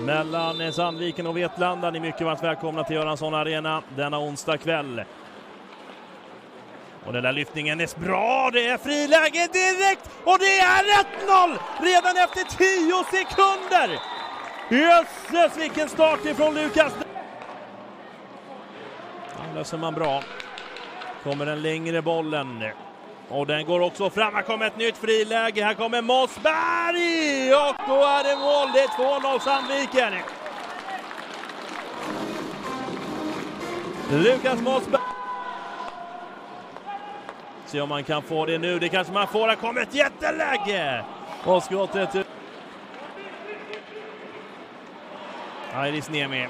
mellan Sandviken och Vetlanda. Ni är mycket varmt välkomna till Göransson Arena denna onsdag kväll. Och den där lyftningen är bra, det är friläge direkt och det är 1-0 redan efter 10 sekunder! Jösses vilken start ifrån Lukas! Den löser man bra. Kommer den längre bollen. Och den går också fram. Här kommer ett nytt friläge. Här kommer Mossberg! Och då är det mål. Det är 2-0 Sandviken. Lukas Mossberg. Se om man kan få det nu. Det kanske man får. Här kommer ett jätteläge! Och skottet ut. Niemi.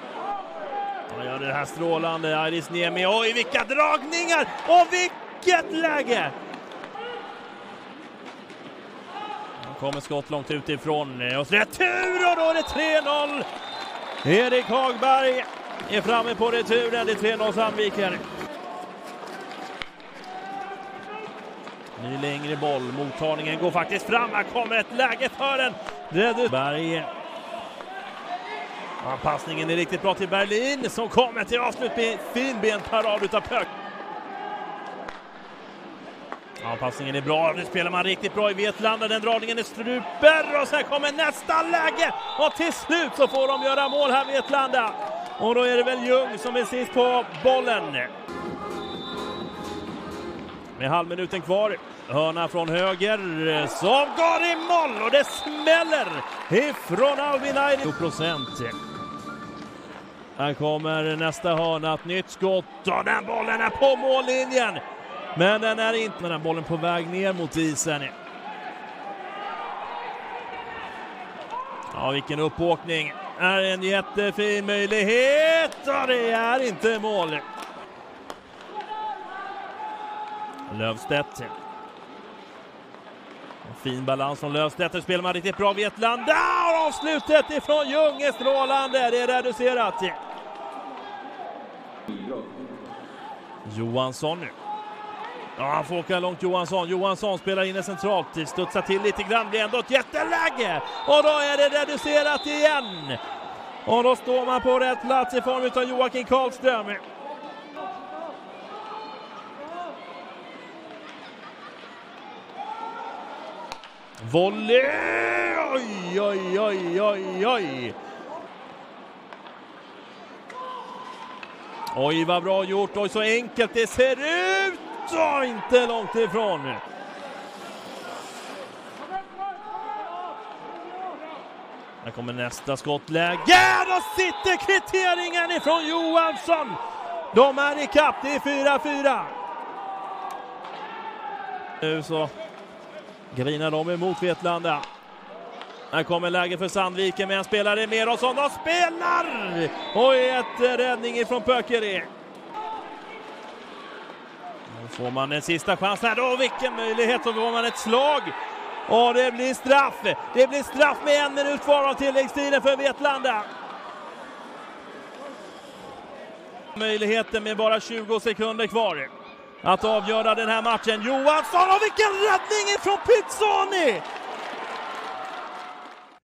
Han gör det här strålande. Iris Niemi. Oj, vilka dragningar! Och vilket läge! Nu kommer skott långt utifrån. Eh, och retur och då är det 3-0! Erik Hagberg är framme på returen. Det är 3-0 Sandviken. Ny längre boll. Mottagningen går faktiskt fram. Här kommer ett läge för den. Redberg. Anpassningen är riktigt bra till Berlin som kommer till avslut med fin benparad utav Pöck. Ja, passningen är bra. Nu spelar man riktigt bra i Vetlanda. Den dragningen är struper och sen kommer nästa läge. Och till slut så får de göra mål här Vetlanda. Och då är det väl Ljung som är sist på bollen. Med halvminuten kvar. Hörna från höger som går i mål och det smäller ifrån Albin Aidi. procent. Här kommer nästa hörna, ett nytt skott och den bollen är på mållinjen. Men den är inte med den bollen på väg ner mot isen. Ja, vilken uppåkning. Är en jättefin möjlighet och det är inte mål. Lövstedt. Fin balans från Lövstedt. Nu spelar man riktigt bra Vetlanda. Och avslutet ifrån Ljung strålande. Det är reducerat. Johansson nu. Ja, han får åka långt Johansson. Johansson spelar in det centralt. Studsar till lite grann. Blir ändå ett jätteläge. Och då är det reducerat igen. Och då står man på rätt plats i form av Joakim Karlström. Volley! Oj, oj, oj, oj, oj! Oj, vad bra gjort. Oj, så enkelt det ser ut! Så inte långt ifrån. Här kommer nästa skottläge. Ja, Då sitter kvitteringen ifrån Johansson! De är i kapp. det är 4-4. Nu så grinar de emot Vetlanda. Här kommer läge för Sandviken med en spelare mer och som De spelar! Och ett räddning ifrån Pökeri. Får man en sista chans här. Då, vilken möjlighet! Så får man ett slag. Och det blir straff. Det blir straff med en minut kvar av tilläggstiden för Vetlanda. Möjligheten med bara 20 sekunder kvar att avgöra den här matchen. Johansson och vilken räddning ifrån Pizzoni!